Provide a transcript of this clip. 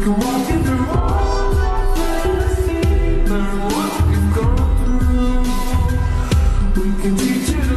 We can teach you.